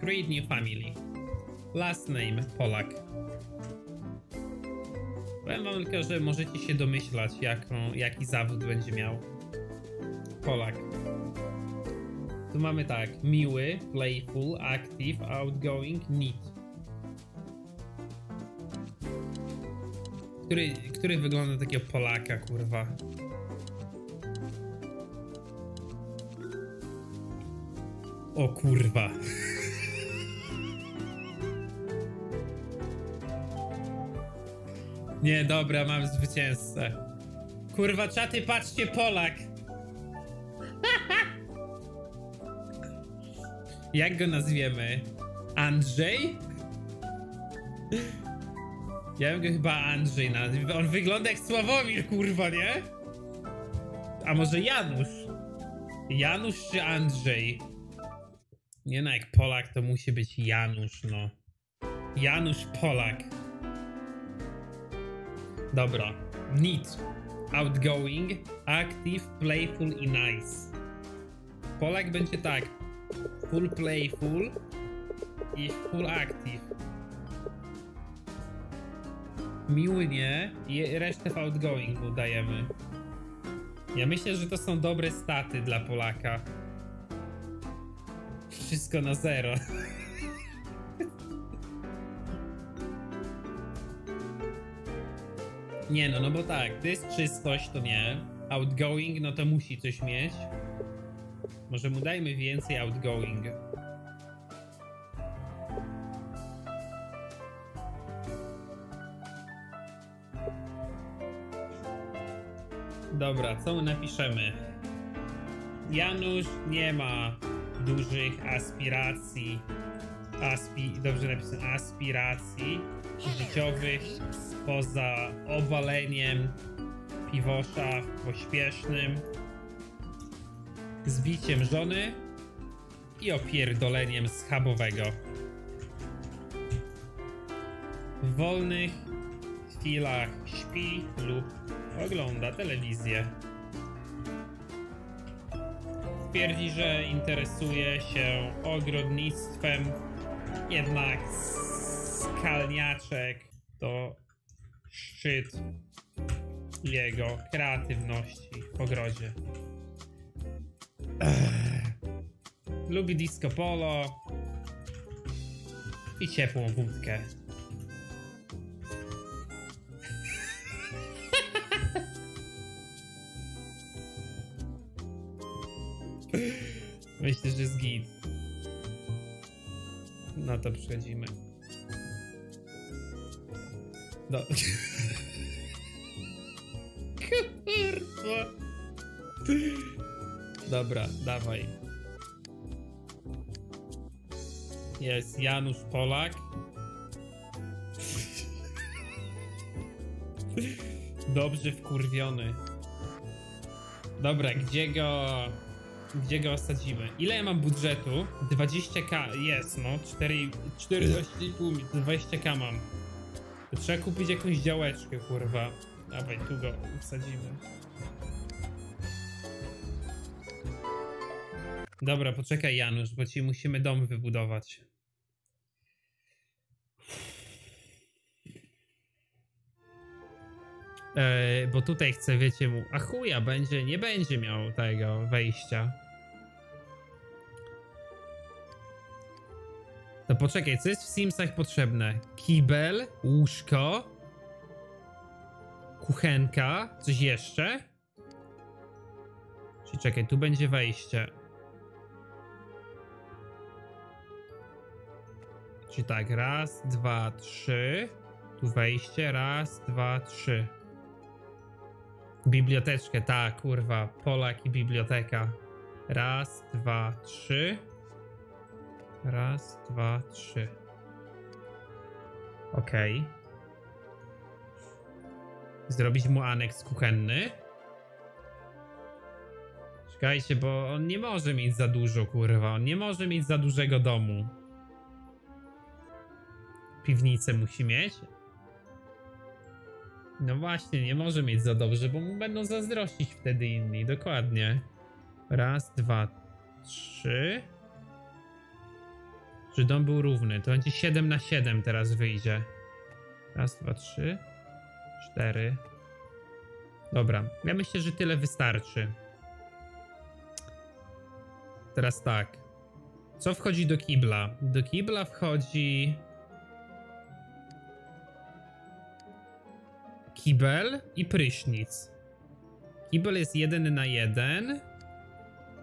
Create new family. Last name Polak. Powiem wam tylko, że możecie się domyślać, jaką, jaki zawód będzie miał. Polak. Tu mamy tak, miły, playful, active, outgoing, neat. Który, który wygląda takiego Polaka, kurwa? O kurwa. Nie, dobra, mam zwycięzcę. Kurwa, czaty, patrzcie, Polak. Jak go nazwiemy? Andrzej? Ja bym go chyba Andrzej nazwał. On wygląda jak Sławomir, kurwa, nie? A może Janusz? Janusz czy Andrzej? Nie no, jak Polak to musi być Janusz, no. Janusz Polak. Dobra. Neat. Outgoing, active, playful i nice. Polak będzie tak. Full playful i full active. Miły nie i resztę w outgoing mu dajemy. Ja myślę, że to są dobre staty dla Polaka. Wszystko na zero. Nie no, no bo tak, to jest czystość, to nie. Outgoing, no to musi coś mieć. Może mu dajmy więcej outgoing. Dobra, co napiszemy? Janusz nie ma dużych aspiracji. Aspi, dobrze napisane, aspiracji życiowych poza owaleniem piwosza pośpiesznym, zbiciem żony i opierdoleniem schabowego. W wolnych chwilach śpi lub ogląda telewizję. Twierdzi, że interesuje się ogrodnictwem, jednak skalniaczek to szczyt jego kreatywności w ogrodzie. Ech. Lubi disco polo i ciepłą wódkę. Myślę, że z git. No to przechodzimy. Do... Kurwa. Dobra, dawaj. Jest Janusz Polak. Dobrze wkurwiony. Dobra, gdzie go... Gdzie go osadzimy? Ile ja mam budżetu? 20k, jest no, 4, 14,5, 20k mam. Trzeba kupić jakąś działeczkę, kurwa. Dawaj, tu go usadzimy. Dobra, poczekaj Janusz, bo ci musimy dom wybudować. E, bo tutaj chcę, wiecie mu, a chuja, będzie, nie będzie miał tego wejścia. To poczekaj, co jest w Simsach potrzebne? Kibel, łóżko, kuchenka, coś jeszcze? Czyli czekaj, tu będzie wejście. Czyli tak, raz, dwa, trzy. Tu wejście, raz, dwa, trzy. Biblioteczkę, tak, kurwa. Polak i biblioteka. Raz, dwa, trzy. Raz, dwa, trzy. Okej. Okay. Zrobić mu aneks kuchenny. Czekajcie, bo on nie może mieć za dużo, kurwa. On nie może mieć za dużego domu. Piwnicę musi mieć. No właśnie, nie może mieć za dobrze, bo mu będą zazdrościć wtedy inni. Dokładnie. Raz, dwa, trzy. Czy dom był równy? To będzie 7 na 7 teraz wyjdzie. Raz, dwa, trzy, cztery. Dobra, ja myślę, że tyle wystarczy. Teraz tak. Co wchodzi do kibla? Do kibla wchodzi. Kibel i prysznic. Kibel jest jeden na jeden.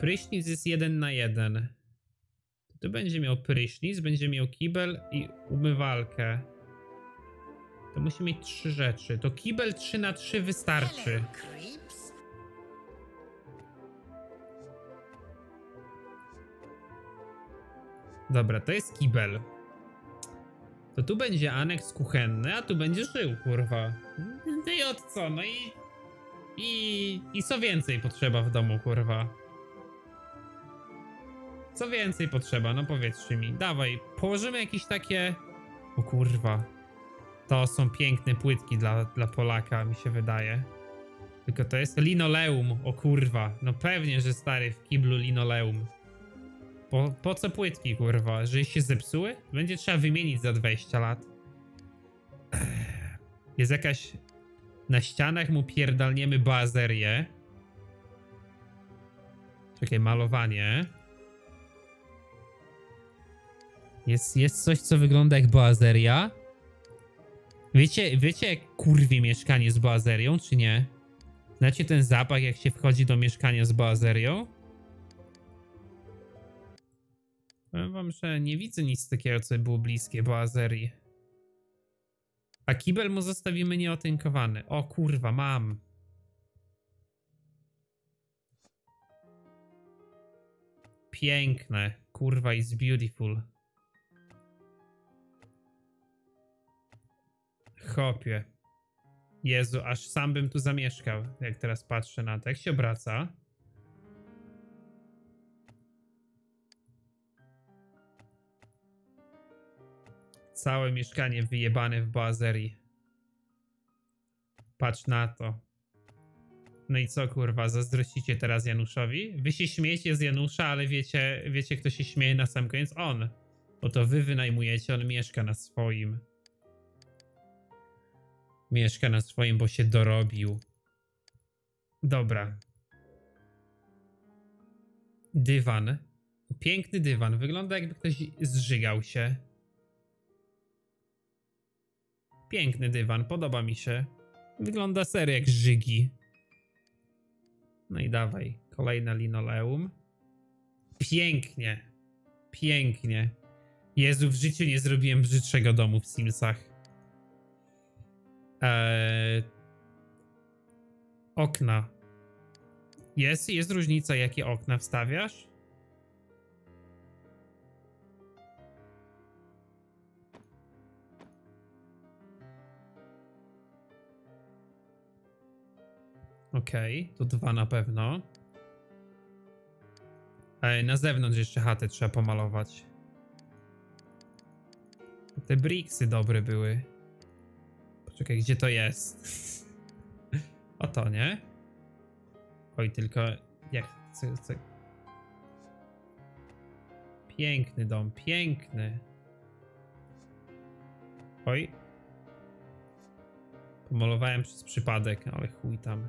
Prysznic jest jeden na jeden. Tu będzie miał prysznic, będzie miał kibel i umywalkę. To musi mieć trzy rzeczy. To kibel 3 na 3 wystarczy. Dobra, to jest kibel. To tu będzie aneks kuchenny, a tu będzie żył, kurwa. No i od co? No i... I... I co więcej potrzeba w domu, kurwa? Co więcej potrzeba? No powiedzcie mi. Dawaj, położymy jakieś takie... O kurwa. To są piękne płytki dla, dla Polaka, mi się wydaje. Tylko to jest linoleum, o kurwa. No pewnie, że stary w kiblu linoleum. Po, po co płytki, kurwa? Że się zepsuły? Będzie trzeba wymienić za 20 lat. Jest jakaś... Na ścianach mu pierdalniemy bazerię. Czekaj, malowanie. Jest, jest coś, co wygląda jak boazeria. Wiecie, wiecie jak kurwie mieszkanie z boazerią, czy nie? Znacie ten zapach, jak się wchodzi do mieszkania z boazerią? Powiem wam, że nie widzę nic takiego, co było bliskie boazerii. A kibel mu zostawimy nieotynkowany. O kurwa, mam. Piękne. Kurwa, is beautiful. Chopie. Jezu, aż sam bym tu zamieszkał, jak teraz patrzę na to. Jak się obraca? Całe mieszkanie wyjebane w bazerii. Patrz na to. No i co kurwa, zazdrościcie teraz Januszowi? Wy się śmiejecie z Janusza, ale wiecie, wiecie kto się śmieje na sam koniec? On. Bo to wy wynajmujecie, on mieszka na swoim. Mieszka na swoim, bo się dorobił. Dobra. Dywan. Piękny dywan. Wygląda jakby ktoś zżygał się. Piękny dywan, podoba mi się. Wygląda serio jak żygi. No i dawaj, kolejne linoleum. Pięknie. Pięknie. Jezu, w życiu nie zrobiłem brzydszego domu w Simsach. Eee... Okna. Jest, jest różnica, jakie okna wstawiasz? Okej, okay, to dwa na pewno. Ej, na zewnątrz jeszcze chatę trzeba pomalować. Te bricksy dobre były. Poczekaj, gdzie to jest? o to, nie? Oj, tylko... Jak... Co, co... Piękny dom, piękny. Oj. Pomalowałem przez przypadek, ale chuj tam.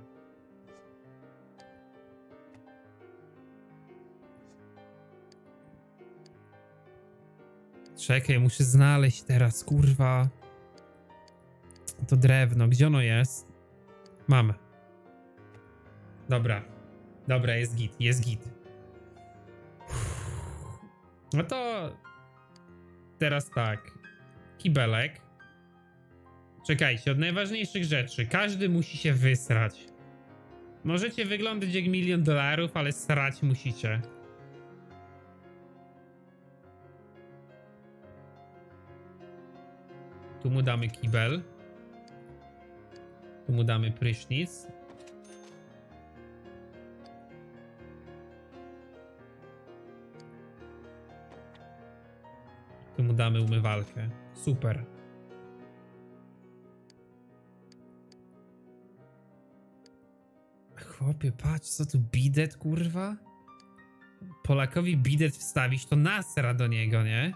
Czekaj, muszę znaleźć teraz, kurwa. To drewno, gdzie ono jest? Mam. Dobra. Dobra, jest git, jest git. No to... Teraz tak. Kibelek. Czekajcie, od najważniejszych rzeczy. Każdy musi się wysrać. Możecie wyglądać jak milion dolarów, ale srać musicie. Tu mu damy kibel. Tu mu damy prysznic. Tu mu damy umywalkę. Super. Chłopie, patrz, co tu bidet, kurwa? Polakowi bidet wstawić, to nasra do niego, nie?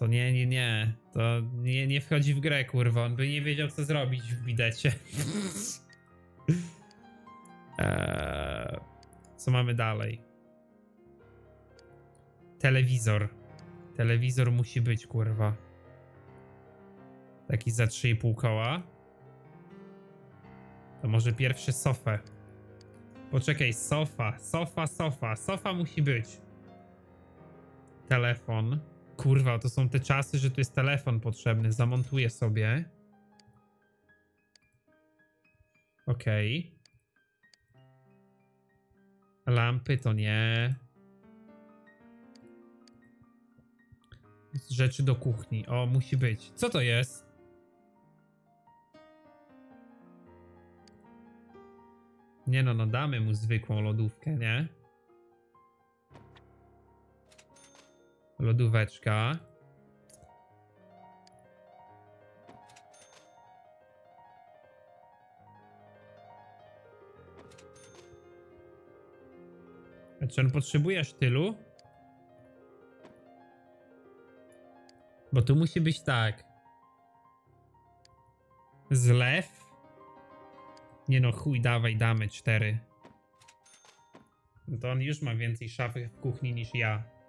To nie, nie, nie. To nie, nie wchodzi w grę, kurwa. On by nie wiedział, co zrobić w bidecie. eee, co mamy dalej? Telewizor. Telewizor musi być, kurwa. Taki za 3,5 koła. To może pierwszy sofę. Poczekaj, sofa, sofa, sofa. Sofa musi być. Telefon. Kurwa, to są te czasy, że tu jest telefon potrzebny. Zamontuję sobie. Okej. Okay. Lampy to nie. Rzeczy do kuchni. O, musi być. Co to jest? Nie no, no damy mu zwykłą lodówkę, nie? Lodóweczka. A czy on potrzebujesz tylu? Bo tu musi być tak. Zlew. Nie no, chuj, dawaj, damy cztery. No to on już ma więcej szafy w kuchni niż ja.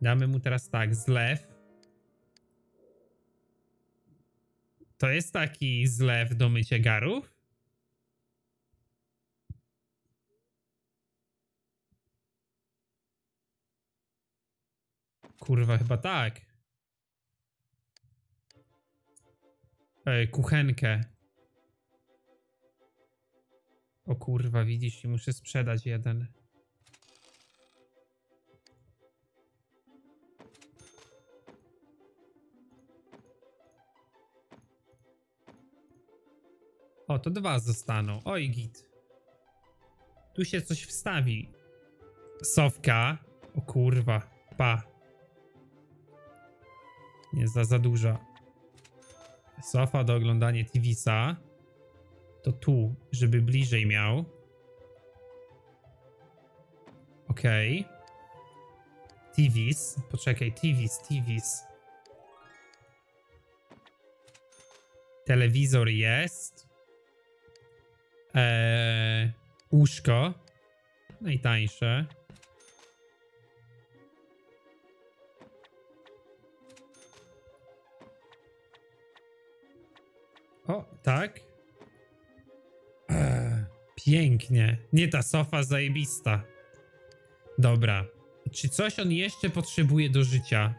Damy mu teraz tak, zlew. To jest taki zlew do mycia garów? Kurwa, chyba tak. E, kuchenkę. O kurwa, widzisz, muszę sprzedać jeden. O, to dwa zostaną. Oj, git. Tu się coś wstawi. Sowka. O kurwa, pa. Nie za za duża. Sofa do oglądania TVsa to tu, żeby bliżej miał. Okej. Okay. TVs. Poczekaj, TVs, TVs. Telewizor jest. Eee, łóżko. Najtańsze. O, tak. Pięknie. Nie ta sofa zajebista. Dobra. Czy coś on jeszcze potrzebuje do życia?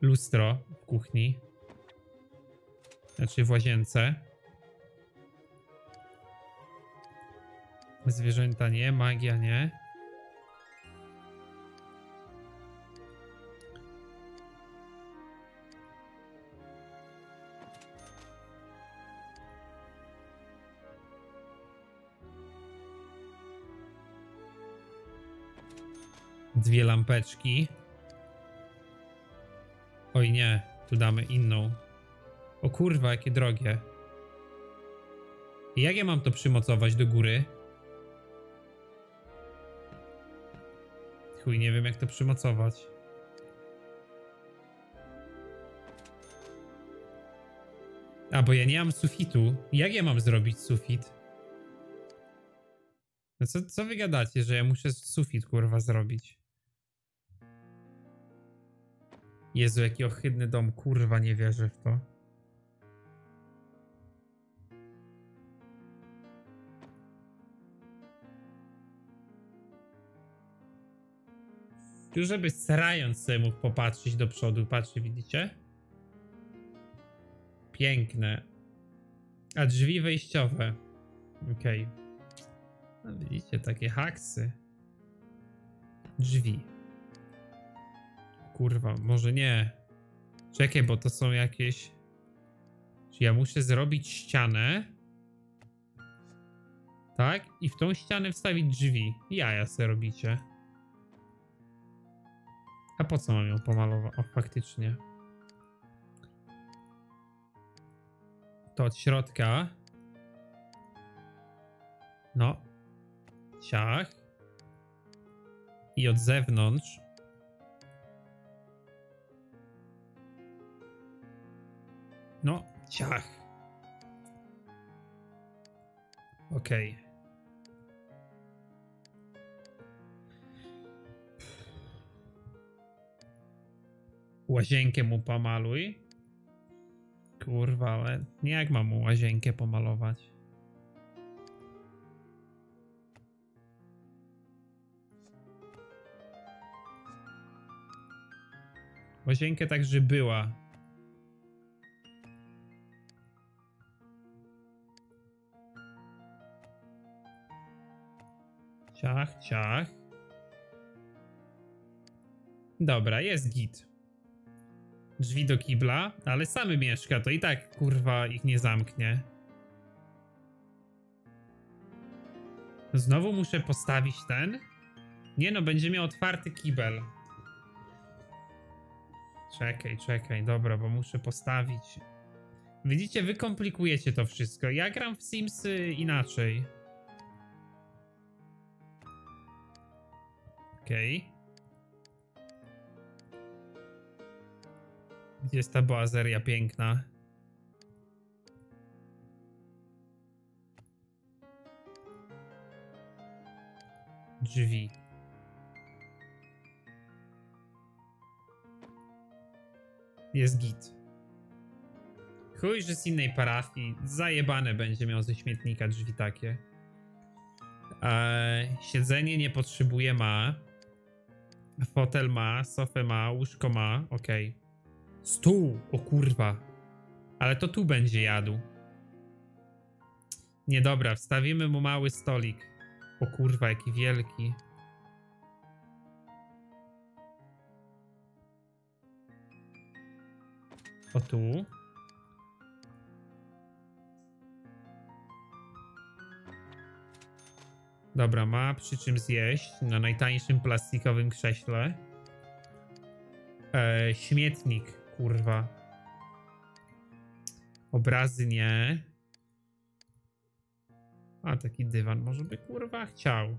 Lustro w kuchni. Znaczy w łazience. Zwierzęta nie, magia nie. Dwie lampeczki. Oj nie, tu damy inną. O kurwa, jakie drogie. Jak ja mam to przymocować do góry? Chuj, nie wiem jak to przymocować. A, bo ja nie mam sufitu. Jak ja mam zrobić sufit? No co, co wy gadacie, że ja muszę sufit kurwa zrobić? Jezu, jaki ohydny dom, kurwa, nie wierzę w to. Tu, żeby srając sobie mógł popatrzeć do przodu, patrzy, widzicie? Piękne. A drzwi wejściowe. Okej. Okay. No, widzicie, takie haksy. Drzwi. Kurwa, może nie. Czekaj, bo to są jakieś... Czy ja muszę zrobić ścianę? Tak? I w tą ścianę wstawić drzwi. Jaja se robicie. A po co mam ją pomalować? Faktycznie. To od środka. No. Ciach. I od zewnątrz. No, ciach. Okej. Okay. Łazienkę mu pomaluj. Kurwa, ale jak mam mu łazienkę pomalować? Łazienkę tak, że była. Ciach, ciach. Dobra, jest git. Drzwi do kibla, ale samy mieszka, to i tak kurwa ich nie zamknie. Znowu muszę postawić ten? Nie no, będzie miał otwarty kibel. Czekaj, czekaj, dobra, bo muszę postawić. Widzicie, wy komplikujecie to wszystko. Ja gram w Simsy inaczej. Okej. Okay. Jest ta boazeria piękna? Drzwi. Jest git. Chuj, że z innej parafii. Zajebane będzie miał ze śmietnika drzwi takie. Eee, siedzenie nie potrzebuje ma. Fotel ma, sofę ma, łóżko ma. Okej. Okay. Stół! O kurwa. Ale to tu będzie jadł. Niedobra, wstawimy mu mały stolik. O kurwa, jaki wielki. O tu. Dobra, ma przy czym zjeść na najtańszym plastikowym krześle. E, śmietnik, kurwa. Obrazy nie. A, taki dywan może by kurwa chciał.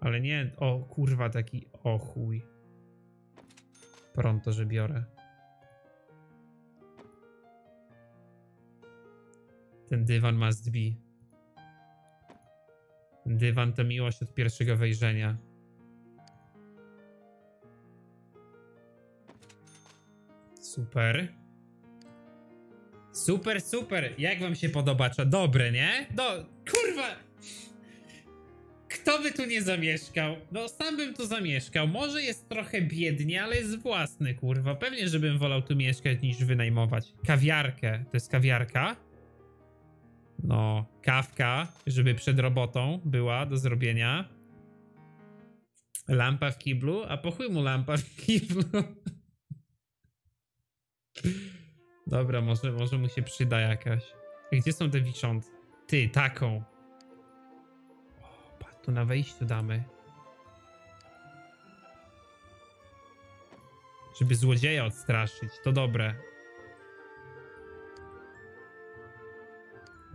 Ale nie, o kurwa, taki, o chuj. Pronto, że biorę. Ten dywan must be. Dywan to miłość od pierwszego wejrzenia. Super. Super, super. Jak wam się podoba? Dobre, nie? No, kurwa. Kto by tu nie zamieszkał? No, sam bym tu zamieszkał. Może jest trochę biednie, ale jest własny, kurwa. Pewnie, żebym wolał tu mieszkać niż wynajmować. Kawiarkę. To jest kawiarka? No, kawka, żeby przed robotą była do zrobienia. Lampa w kiblu, a po mu lampa w kiblu. Dobra, może, może mu się przyda jakaś. Gdzie są te wiszące? Ty, taką. O, patrz, tu na wejściu damy. Żeby złodzieja odstraszyć, to dobre.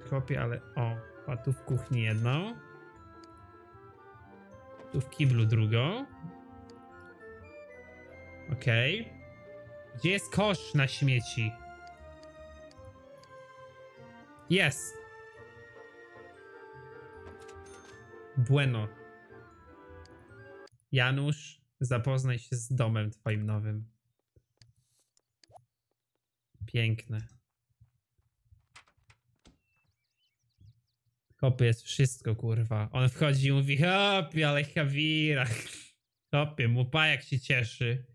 Chłopie, ale o, a tu w kuchni jedną. Tu w kiblu drugą. Okej. Okay. Gdzie jest kosz na śmieci? Jest. Bueno. Janusz, zapoznaj się z domem twoim nowym. Piękne. Hopy jest wszystko, kurwa. On wchodzi i mówi, hopie, ale Hawira. Hopie, mupa jak się cieszy.